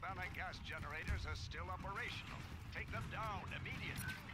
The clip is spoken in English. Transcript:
Havana gas generators are still operational. Take them down immediately.